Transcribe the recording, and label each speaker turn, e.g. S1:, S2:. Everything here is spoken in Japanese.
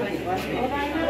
S1: おはようございます。